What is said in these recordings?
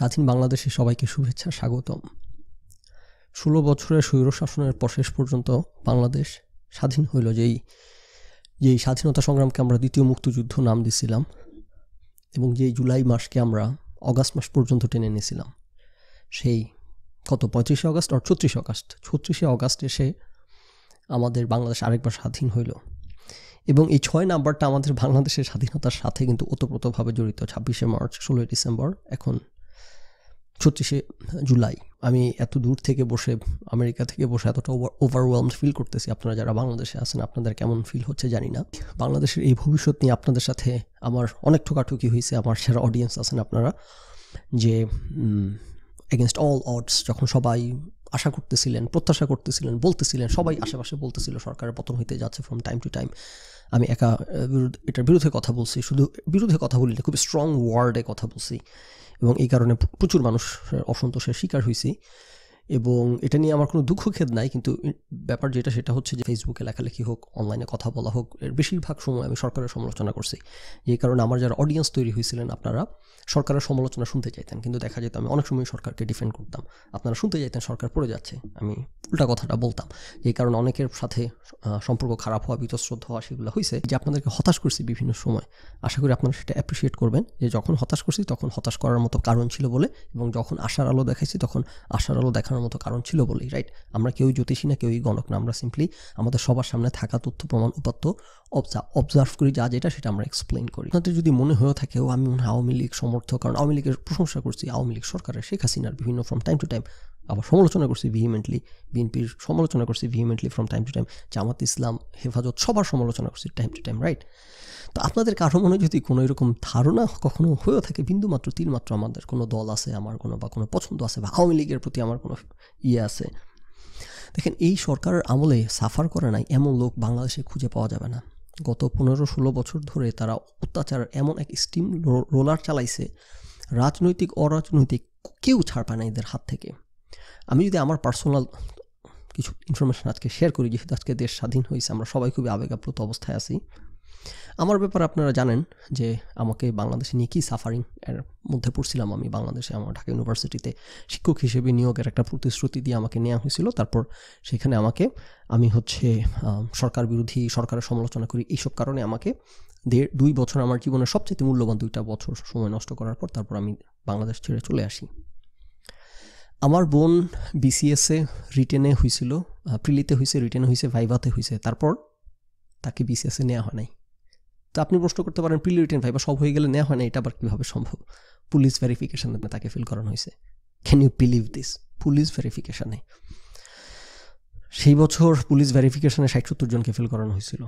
স্বাধীন বাংলাদেশে সবাইকে শুভেচ্ছা, স্বাগতম। ষোলো বছরের স্বৈর শাসনের পর শেষ পর্যন্ত বাংলাদেশ স্বাধীন হইল, যেই যেই স্বাধীনতা সংগ্রামকে আমরা দ্বিতীয় মুক্তিযুদ্ধ নাম দিছিলাম এবং যেই জুলাই মাসকে আমরা অগাস্ট মাস পর্যন্ত টেনে নিয়েছিলাম। সেই কত, পঁয়ত্রিশে অগাস্ট আর ছত্রিশে অগাস্ট? ছত্রিশে অগাস্ট এসে আমাদের বাংলাদেশ আরেকবার স্বাধীন হইল এবং এই ছয় নাম্বারটা আমাদের বাংলাদেশের স্বাধীনতার সাথে কিন্তু ওতপ্রোতভাবে জড়িত। ছাব্বিশে মার্চ, ষোলোই ডিসেম্বর, এখন ছত্রিশে জুলাই। আমি এত দূর থেকে বসে, আমেরিকা থেকে বসে এতটা ওভারওয়েলমড ফিল করতেছি। আপনারা যারা বাংলাদেশে আছেন, আপনাদের কেমন ফিল হচ্ছে জানি না। বাংলাদেশের এই ভবিষ্যৎ নিয়ে আপনাদের সাথে আমার অনেক ঠোকাঠুকি হয়েছে। আমার সেরা অডিয়েন্স আছেন আপনারা যে এগেনস্ট অল অডস যখন সবাই আশা করতেছিলেন, প্রত্যাশা করতেছিলেন, বলতেছিলেন, সবাই আশেপাশে বলতেছিল সরকারের পতন হইতে যাচ্ছে ফ্রম টাইম টু টাইম আমি একা এটার বিরুদ্ধে কথা বলছি, শুধু বিরুদ্ধে কথা বলি না, খুব স্ট্রং ওয়ার্ডে কথা বলছি। এবং এই কারণে প্রচুর মানুষ অসন্তোষের শিকার হয়েছি এবং এটা নিয়ে আমার কোনো দুঃখ খেদ নাই, কিন্তু ব্যাপার যেটা সেটা হচ্ছে যে ফেসবুকে লেখালেখি হোক অনলাইনে কথা বলা হোক, এর বেশিরভাগ সময় আমি সরকারের সমালোচনা করছি। এই কারণে আমার যারা অডিয়েন্স তৈরি হয়েছিলেন আপনারা, সরকারের সমালোচনা শুনতে চাইতেন, কিন্তু দেখা যেত আমি অনেক সময় সরকারকে ডিফেন্ড করতাম। আপনারা শুনতে চাইতেন সরকার পড়ে যাচ্ছে, আমি উল্টা কথাটা বলতাম। এই কারণে অনেকের সাথে সম্পর্ক খারাপ হওয়া বিতশ্রদ্ধ হওয়া সেগুলো হয়েছে, যে আপনাদেরকে হতাশ করছি বিভিন্ন সময়। আশা করি আপনারা সেটা অ্যাপ্রিসিয়েট করবেন, যে যখন হতাশ করছি তখন হতাশ করার মতো কারণ ছিল বলে, এবং যখন আশার আলো দেখাইছি তখন আশার আলো দেখানোর মতো কারণ ছিল বলেই রাইট আমরা কেউই জ্যোতিষী না, কেউই গণক না, আমরা সিম্পলি আমাদের সবার সামনে থাকা তথ্য প্রমাণ উপাত্ত অবজার্ভ করি যা যেটা, সেটা আমরা এক্সপ্লেন করি। আপনাদের যদি মনে হয়ে থাকে আমি মনে হয় আওয়ামী লীগ সমর্থক, কারণ আওয়ামী লীগের প্রশংসা করছি আওয়ামী লীগ সরকারের, শেখ হাসিনার বিভিন্ন ফ্রম টাইম টু টাইম আবার সমালোচনা করছি ভিহিমেন্টলি বিএনপির সমালোচনা করছি vehemently from time to time Jamaat Islam, Hefazat সবার সমালোচনা করছি টাইম টু টাইম রাইট তো আপনাদের কারও মনে যদি কোনো এরকম ধারণা কখনো হয়েও থাকে বিন্দুমাত্র তিলমাত্র আমাদের কোনো দল আছে আমার কোনো বা কোনো পছন্দ আছে বা আওয়ামী লীগের প্রতি আমার কোনো ইয়ে আছে, দেখেন এই সরকারের আমলে সাফার করে নাই এমন লোক বাংলাদেশে খুঁজে পাওয়া যাবে না। গত পনেরো ষোলো বছর ধরে তারা অত্যাচার এমন এক স্টিম রোলার চালাইছে, রাজনৈতিক অরাজনৈতিক কেউ ছাড় পায় না এদের হাত থেকে। আমি যদি আমার পার্সোনাল কিছু ইনফরমেশান আজকে শেয়ার করি, যেহেতু আজকে দেশ স্বাধীন হয়েছে, আমরা সবাই খুবই আবেগাপ্লুত অবস্থায় আছি। আমার ব্যাপারে আপনারা জানেন যে আমাকে বাংলাদেশে নিয়ে কী সাফারিং এর মধ্যে পড়ছিলাম আমি। বাংলাদেশে আমার ঢাকা ইউনিভার্সিটিতে শিক্ষক হিসেবে নিয়োগের একটা প্রতিশ্রুতি দিয়ে আমাকে নেওয়া হয়েছিল। তারপর সেখানে আমাকে, আমি হচ্ছে সরকার বিরোধী, সরকারের সমালোচনা করি, এইসব কারণে আমাকে দেড়, দুই বছর আমার জীবনের সবচেয়ে মূল্যবান দুইটা বছর সময় নষ্ট করার পর তারপর আমি বাংলাদেশ ছেড়ে চলে আসি। আমার বোন বিসিএসে রিটেনে হয়েছিল প্রিলিতে হয়েছে রিটেনে হয়েছে ভাইভাতে হয়েছে তারপর তাকে বিসিএসে নেওয়া হয় নাই। তো আপনি প্রশ্ন করতে পারেন, প্রিলি রিটেন ভাইবা সব হয়ে গেলে নেওয়া হয় না, এটা আবার কীভাবে সম্ভব? পুলিশ ভেরিফিকেশানে তাকে ফিল করানো হয়েছে can you believe this police ভেরিফিকেশানে সেই বছর পুলিশ ভেরিফিকেশানে ষাট সত্তর জনকে ফিল করানো হয়েছিল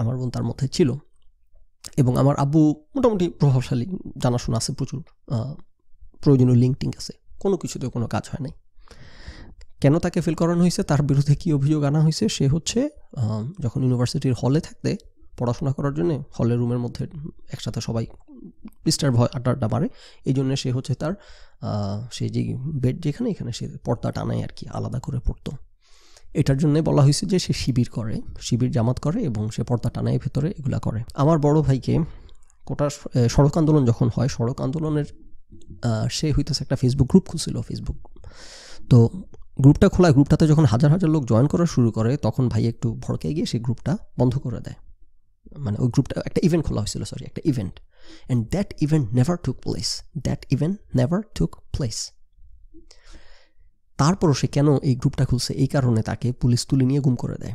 আমার বোন তার মধ্যে ছিল। এবং আমার আব্বু মোটামুটি প্রভাবশালী, জানাশোনা আছে প্রচুর প্রয়োজনীয় লিঙ্ক টিঙ্ক আছে। কোনো কিছুতে কোনো কাজ হয় নাই। কেন তাকে ফেল করানো হয়েছে, তার বিরুদ্ধে কী অভিযোগ আনা হয়েছে, সে হচ্ছে যখন ইউনিভার্সিটির হলে থাকতে, পড়াশোনা করার জন্য হলের রুমের মধ্যে একসাথে সবাই ডিস্টার্ব হয়, আড্ডা মারে, এই জন্য সে হচ্ছে তার সে যে বেড যেখানে, এখানে সে পর্দা টানায় আর কি, আলাদা করে পড়তো। এটার জন্যে বলা হয়েছে যে সে শিবির করে, শিবির জামাত করে এবং সে পর্দা টানায় ভেতরে এগুলা করে। আমার বড় ভাইকে কোটা সড়ক আন্দোলন যখন হয়, সড়ক আন্দোলনের সে হইতেছে একটা ফেসবুক গ্রুপ খুলছিল ফেসবুক তো গ্রুপটা খোলা গ্রুপটাতে যখন হাজার হাজার লোক জয়েন করা শুরু করে, তখন ভাই একটু ভড়কে গিয়ে সেই গ্রুপটা বন্ধ করে দেয়। মানে ওই গ্রুপটা একটা ইভেন্ট খোলা হয়েছিল সরি একটা event and that event never took place that event never took place তারপরও সে কেন এই গ্রুপটা খুলছে? এই কারণে তাকে পুলিশ তুলে নিয়ে গুম করে দেয়।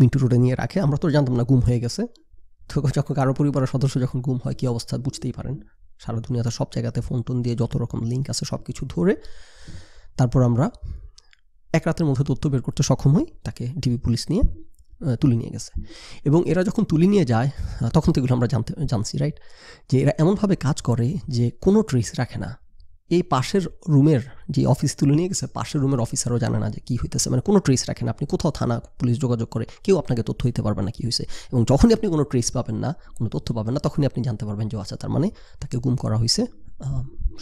মিন্টু রোডে নিয়ে রাখে। আমরা তো জানতাম না, গুম হয়ে গেছে। তো যখন কারও পরিবারের সদস্য যখন গুম হয়, কী অবস্থা বুঝতেই পারেন। সারা দুনিয়াতে সব জায়গাতে ফোন টোন দিয়ে যত রকম লিঙ্ক আছে সব কিছু ধরে তারপর আমরা এক রাতের মধ্যে তথ্য বের করতে সক্ষম হই, তাকে ডিবি পুলিশ নিয়ে তুলে নিয়ে গেছে। এবং এরা যখন তুলে নিয়ে যায় তখন তো এগুলো আমরা জানতে, জানছি রাইট যে এরা এমনভাবে কাজ করে যে কোনো ট্রেস রাখে না। এই পাশের রুমের যে অফিস তুলে নিয়ে গেছে, পাশের রুমের অফিসারও জানে না যে কী হইতেছে। মানে কোনো ট্রেস রাখেন আপনি কোথাও থানা, পুলিশ যোগাযোগ করে কেউ আপনাকে তথ্য দিতে পারবে না কী হয়েছে এবং যখনই আপনি কোনো ট্রেস পাবেন না, কোনো তথ্য পাবেন না, তখনই আপনি জানতে পারবেন যে আচ্ছা তার মানে তাকে গুম করা হয়েছে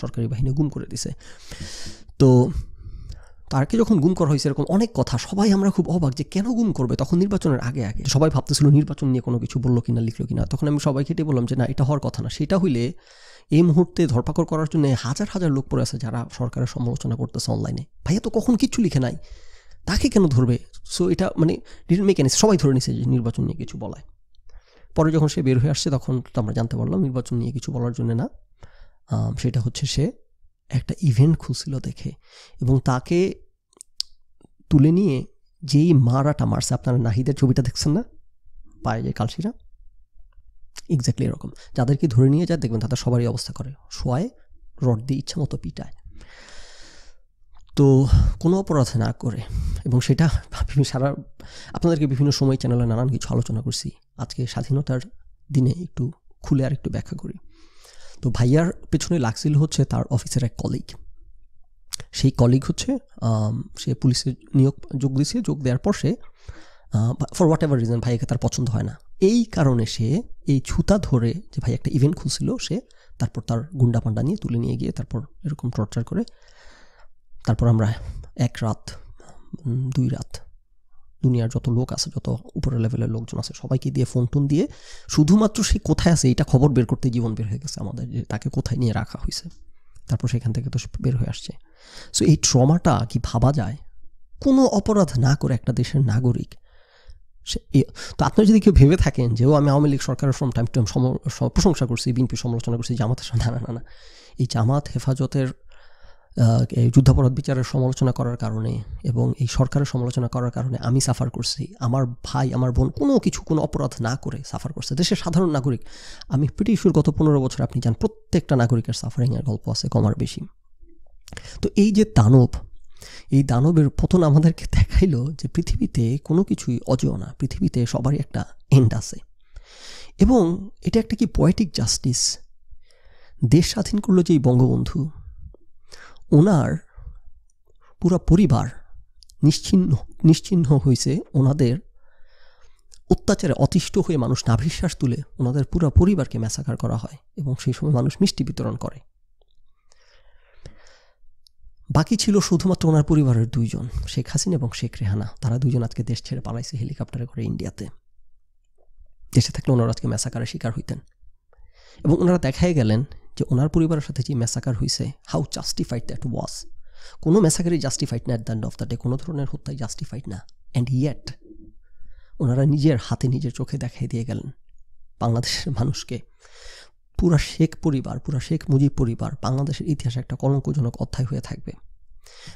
সরকারি বাহিনী গুম করে দিছে। তো তারকে যখন গুম করা হয়েছে এরকম অনেক কথা, সবাই আমরা খুব অবাক যে কেন গুম করবে? তখন নির্বাচনের আগে আগে সবাই ভাবতেছিল নির্বাচন নিয়ে কোনো কিছু বলল কিনা, লিখলো কিনা। তখন আমি সবাইকে বললাম যে, না, এটা হওয়ার কথা না। সেটা হইলে এই মুহূর্তে ধরপাকড় করার জন্য হাজার হাজার লোক পড়ে আছে যারা সরকারের সমালোচনা করতেছে অনলাইনে ভাইয়া তো কখন কিচ্ছু লিখে নাই। তাকে কেন ধরবে? সো এটা মানে ডিটেল মেকানিক্স সবাই ধরে নিছে যে নির্বাচন নিয়ে কিছু বলায়। পরে যখন সে বের হয়ে আসছে, তখন তো আমরা জানতে পারলাম নির্বাচন নিয়ে কিছু বলার জন্য না। সেটা হচ্ছে সে একটা ইভেন্ট খুলছিল দেখে। এবং তাকে তুলে নিয়ে যেই মারাটা মারছে, আপনারা নাহিদের ছবিটা দেখছেন না? পায়ে যে কালসিরা এক্স্যাক্টলি এরকম। যাদেরকে ধরে নিয়ে যায়, দেখবেন তাদের সবারই অবস্থা করে। শোয়ায়, রড দিয়ে ইচ্ছা মতো পিটায়। তো কোনো অপরাধ না করে। এবং সেটা সারা, আপনাদেরকে বিভিন্ন সময় চ্যানেলে নানান কিছু আলোচনা করছি। আজকে স্বাধীনতার দিনে একটু খুলে আর একটু ব্যাখ্যা করি। তো ভাইয়ার পেছনে লাগছিল হচ্ছে তার অফিসের এক কলিগ সেই কলিগ হচ্ছে সে পুলিশে নিয়োগ, যোগ দিয়েছে। যোগ দেওয়ার পর সে ফর হোয়াট এভার রিজন ভাইয়াকে তার পছন্দ হয় না। এই কারণে সে এই ছুতা ধরে যে ভাই একটা ইভেন্ট খুলছিল, সে তারপর তার গুন্ডা পান্ডা নিয়ে তুলে নিয়ে গিয়ে তারপর এরকম টর্চার করে। তারপর আমরা এক রাত দুই রাত দুনিয়ার যত লোক আছে, যত উপরের লেভেলের লোকজন আছে, সবাইকে দিয়ে ফোন টোন দিয়ে শুধুমাত্র সে কোথায় আছে এটা খবর বের করতে জীবন বের হয়ে গেছে আমাদের, যে তাকে কোথায় নিয়ে রাখা হয়েছে। তারপর সেখান থেকে তো বের হয়ে আসছে। সো এই ট্রমাটা কি ভাবা যায়? কোনো অপরাধ না করে একটা দেশের নাগরিক তো আপনারা যদি কেউ ভেবে থাকেন যে, ও, আমি আওয়ামী লীগ সরকারের ফ্রম টাইম টু টাইম প্রশংসা করছি, বিএনপি সমালোচনা করছি জামাতের সাথে না না না এই জামাত হেফাজতের এই যুদ্ধাপরাধ বিচারের সমালোচনা করার কারণে এবং এই সরকারের সমালোচনা করার কারণে আমি সাফার করছি। আমার ভাই, আমার বোন কোনো কিছু, কোনো অপরাধ না করে সাফার করছে। দেশের সাধারণ নাগরিক, আমি প্রিটি ইস্যুর গত পনেরো বছর আপনি জান প্রত্যেকটা নাগরিকের সাফারিংয়ের গল্প আছে কমার বেশি। তো এই যে দানব এই দানবের পতন আমাদেরকে দেখাইলো যে পৃথিবীতে কোনো কিছুই অজেয় না, পৃথিবীতে সবারই একটা এন্ড আছে। এবং এটা একটা কি পোয়েটিক জাস্টিস দেশ স্বাধীন করল যে এই বঙ্গবন্ধু। ওনার পুরা পরিবার নিশ্চিহ্ন নিশ্চিহ্ন হয়েছে ওনাদের অত্যাচারে অতিষ্ঠ হয়ে মানুষ নাভিশ্বাস তুলে ওনাদের পুরো পরিবারকে ম্যাসাকার করা হয় এবং সেই সময় মানুষ মিষ্টি বিতরণ করে। বাকি ছিল শুধুমাত্র ওনার পরিবারের দুইজন, শেখ হাসিনা এবং শেখ রেহানা। তারা দুইজন আজকে দেশ ছেড়ে পালাইছে, হেলিকপ্টারে করে ইন্ডিয়াতে। দেশে থাকলে ওনারা আজকে ম্যাসাকারের শিকার হইতেন। এবং ওনারা দেখাই গেলেন যে ওনার পরিবারের সাথে যে ম্যাসাকার হয়েছে হাউ জাস্টিফাইড দ্যাট ওয়াজ কোনো ম্যাসাকারই জাস্টিফাইড না at the of the day কোনো ধরনের হত্যাই জাস্টিফাইড না। অ্যান্ড ইয়েট ওনারা নিজের হাতে নিজের চোখে দেখাই দিয়ে গেলেন। বাংলাদেশের মানুষকে পুরা শেখ পরিবার, পুরা শেখ মুজিব পরিবার বাংলাদেশের ইতিহাসে একটা কলঙ্কজনক অধ্যায় হয়ে থাকবে।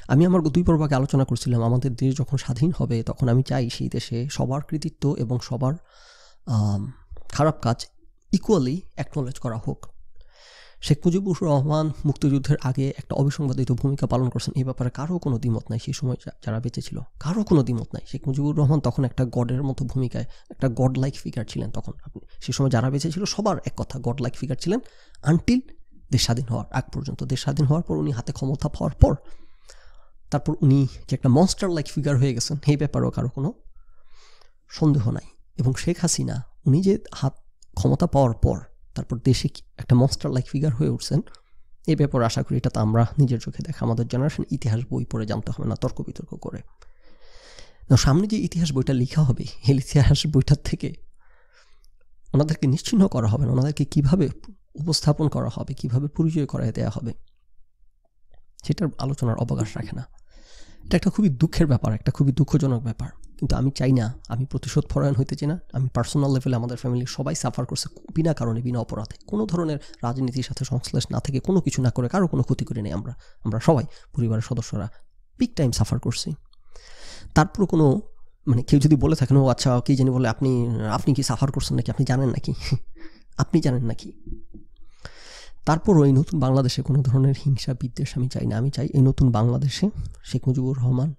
আমি আমার দুই পর্বকে আলোচনা করছিলাম, আমাদের দেশ যখন স্বাধীন হবে তখন আমি চাই সেই দেশে সবার কৃতিত্ব এবং সবার খারাপ কাজ ইকুয়ালি অ্যাকনোলেজ করা হোক। শেখ মুজিবুর রহমান মুক্তিযুদ্ধের আগে একটা অবিসংবাদিত ভূমিকা পালন করছেন। এই ব্যাপারে কারও কোনো দ্বিমত নাই। সেই সময় যারা বেঁচে ছিল, কারও কোনো দ্বিমত নাই। শেখ মুজিবুর রহমান তখন একটা গডের মতো ভূমিকায়, একটা গড লাইক ফিগার ছিলেন তখন। আপনি সেই সময় যারা বেঁচে ছিল, সবার এক কথা গড লাইক ফিগার ছিলেন আনটিল দেশ স্বাধীন হওয়ার আগ পর্যন্ত। দেশ স্বাধীন হওয়ার পর উনি হাতে ক্ষমতা পাওয়ার পর, তারপর উনি যে একটা মনস্টার লাইক ফিগার হয়ে গেছেন এই ব্যাপারেও কারও কোনো সন্দেহ নাই। এবং শেখ হাসিনা, উনি যে হাত ক্ষমতা পাওয়ার পর তারপর দেশে একটা মনস্টার লাইক ফিগার হয়ে উঠছেন এই ব্যাপারে আশা করি এটা তো আমরা নিজের চোখে দেখা আমাদের জেনারেশন ইতিহাস বই পড়ে জানতে হবে না, তর্ক বিতর্ক করে। সামনে যে ইতিহাস বইটা লেখা হবে, এই ইতিহাস বইটার থেকে ওনাদেরকে নিশ্চিহ্ন করা হবে না, ওনাদেরকে কীভাবে উপস্থাপন করা হবে, কীভাবে পরিচয় করাই দেওয়া হবে, সেটার আলোচনার অবকাশ রাখে না। এটা একটা খুবই দুঃখের ব্যাপার, একটা খুবই দুঃখজনক ব্যাপার। কিন্তু আমি চাই না, আমি প্রতিশোধ পরায়ণ হইতে চাই না। আমি পার্সোনাল লেভেলে আমাদের ফ্যামিলির সবাই সাফার করছে বিনা কারণে, বিনা অপরাধে। কোনো ধরনের রাজনীতির সাথে সংশ্লেষ না থেকে কোনো কিছু না করে কারও কোনো ক্ষতি করে নেই আমরা। আমরা সবাই, পরিবারের সদস্যরা পিক টাইম সাফার করছি। তারপর কোনো মানে কেউ যদি বলে থাকেন, ও আচ্ছা কী জানি বলে আপনি আপনি কি সাফার করছেন নাকি? আপনি জানেন নাকি? আপনি জানেন নাকি? তারপরও এই নতুন বাংলাদেশে কোনো ধরনের হিংসা, বিদ্বেষ আমি চাই না। আমি চাই এই নতুন বাংলাদেশে শেখ মুজিবুর রহমান,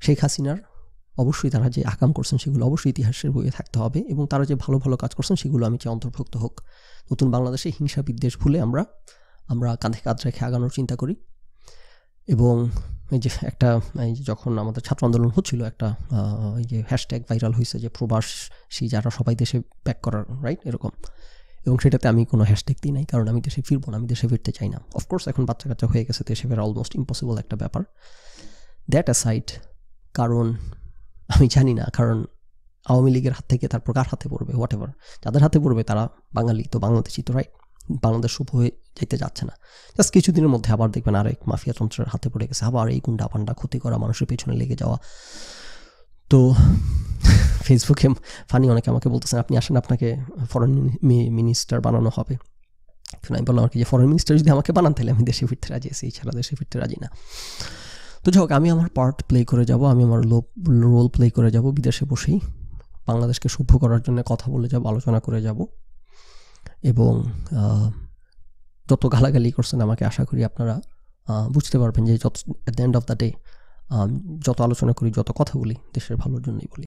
শেখ হাসিনার অবশ্যই তারা যে আকাম করছেন সেগুলো অবশ্যই ইতিহাসের বইয়ে থাকতে হবে এবং তারা যে ভালো ভালো কাজ করছেন সেগুলো আমি চাই অন্তর্ভুক্ত হোক। নতুন বাংলাদেশে হিংসা বিদ্বেষ ভুলে আমরা আমরা কাঁধে কাঁধ রেখে আগানোর চিন্তা করি। এবং এই যে একটা, এই যে যখন আমাদের ছাত্র আন্দোলন হচ্ছিল একটা এই যে হ্যাশট্যাগ ভাইরাল হয়েছে যে প্রবাসী যারা সবাই দেশে ব্যাক করার রাইট এরকম। এবং সেটাতে আমি কোনো হ্যাশট্যাগ দিই নাই, কারণ আমি দেশে ফিরবো না, আমি দেশে ফিরতে চাই না। অফকোর্স এখন বাচ্চা কাচ্চা হয়ে গেছে, দেশে ফেরা অলমোস্ট ইম্পসিবল একটা ব্যাপার। দ্যাট অ্যাসাইড কারণ আমি জানি না, কারণ আওয়ামী লীগের হাত থেকে তারপর কার হাতে পড়বে হোয়াট এভার যাদের হাতে পড়বে তারা বাঙালি, তো বাংলাদেশি তো রাইট বাংলাদেশ শুভ হয়ে যেতে যাচ্ছে না। জাস্ট কিছুদিনের মধ্যে আবার দেখবেন আরেক মাফিয়া তন্ত্রের হাতে পড়ে গেছে, আবার এই গুন্ডা পান্ডা ক্ষতি করা, মানুষের পেছনে লেগে যাওয়া। তো ফেসবুকে ফানি অনেকে আমাকে বলতেছেন, আপনি আসেন, আপনাকে ফরেন মিনিস্টার বানানো হবে। আমি বললাম আর কি যে ফরেন মিনিস্টার যদি আমাকে বানান, তাহলে আমি দেশে ফিরতে রাজি আছি এছাড়া দেশে ফিরতে রাজি না। তো যাই হোক, আমি আমার পার্ট প্লে করে যাব, আমি আমার রোল প্লে করে যাব, বিদেশে বসেই। বাংলাদেশকে সভ্য করার জন্য কথা বলে যাব, আলোচনা করে যাব। এবং যত গালাগালি করছেন আমাকে আশা করি আপনারা বুঝতে পারবেন যে যত at the end of the day যত আলোচনা করি, যত কথা বলি, দেশের ভালোর জন্যই বলি।